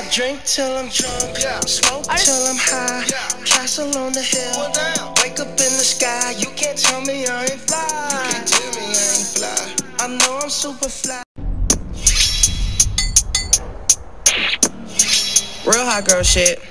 I drink till I'm drunk, smoke till I'm high. Castle on the hill, wake up in the sky. You can't tell me I ain't fly. You can't tell me I ain't fly. I know I'm super fly. Real hot girl shit.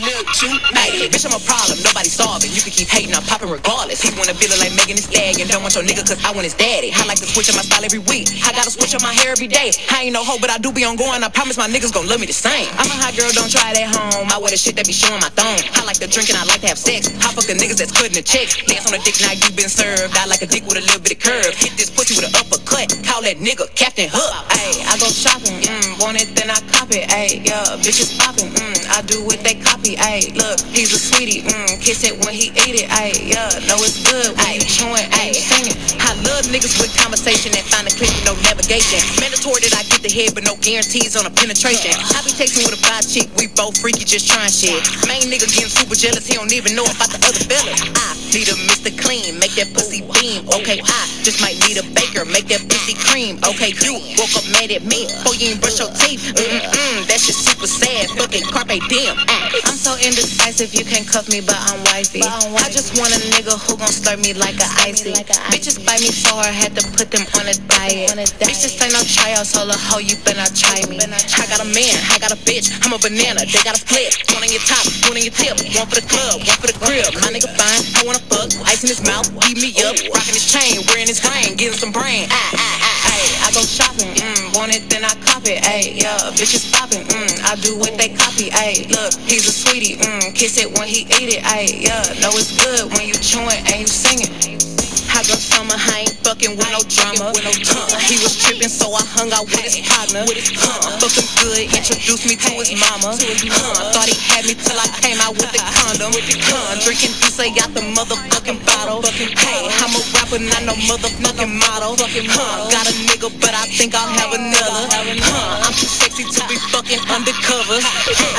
Look too. Hey, bitch, I'm a problem. Nobody solving. You can keep hating, I'm popping regardless. He wanna feel it like Megan Thee Stallion. Don't want your nigga cause I want his daddy. I like to switch up my style every week. I gotta switch up my hair every day. I ain't no hoe, but I do be on going. I promise my niggas gon' love me the same. I'm a hot girl, don't try it at home. I wear the shit that be showing my thong. I like to drink and I like to have sex. I fuck the niggas that's cutting the checks. Dance on a dick now you been served. I like a dick with a little bit of curve. Hit this pussy with an uppercut. Call that nigga Captain Hook. Ayy, I go shopping. Mm, want it, then I cop it. Ayy, yeah, bitches popping. Mm, I do what they copy. Ayy, look. He's a sweetie, mm, kiss it when he eat it, ayy, yeah, know it's good when you chewing, ayy, singing. I love niggas with conversation and find a clip with no navigation. Mandatory that I get the head, but no guarantees on a penetration. I be texting with a five chick, we both freaky, just trying shit. Main nigga getting super jealous, he don't even know about the other fella. I need a Mr. Clean, make that pussy beam. Okay, I just might need a make that pussy cream. Okay, you woke up mad at me, before you ain't brush your teeth. Mm-mm, that shit super sad, fucking carpe diem. Mm. I'm so indecisive you can't cuff me, but I'm wifey. I just want a nigga who gon' slurp me like a icy. Bitches bite me so hard, had to put them on a diet. Bitches ain't no tryout, so the hoe you better try me. I got a man, I got a bitch, I'm a banana, they got a split. One on your top, one on your tip, one for the club, one for the crib. My nigga fine, I wanna fuck, ice in his mouth, beat me up, rocking his chain, wearing his ring, getting some brain. Ah, ah, ah, ay, I go shopping, mm, want it, then I cop it, ayy, yeah, bitches popping, mm, I do what they copy, ayy, look, he's a sweetie, mm, kiss it when he eat it, ayy, yeah. Know it's good when you chewing and you singing. I go summer, I ain't fucking with no drama. Huh. He was tripping, so I hung out with his partner. Huh. Fucking good, introduced me to his mama. Huh. Thought he had me till I came out with the condom. Huh. Drinking Douce out the motherfucking bottle. Hey, I'm a rapper, not no motherfucking model. Huh. Got a nigga, but I think I'll have another. Huh. I'm too sexy to be fucking undercover.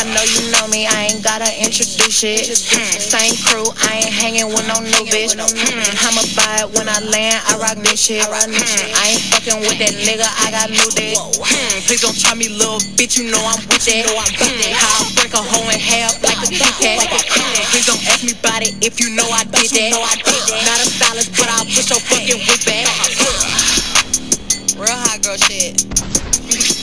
I know you know me, I ain't gotta introduce shit. Hmm. Same crew, I ain't hanging with no new bitch. Hmm. I'ma buy when I land, I rock this shit. I, this shit. I ain't fucking with that nigga, I got new dick. Hmm, please don't try me, little bitch, you know I'm with that. Know I'm with that. How I break a hoe in half like a Kat. Please don't ask me about it if you know I did that. Not a stylist, but I'll push your fucking whip back. Real hot girl shit.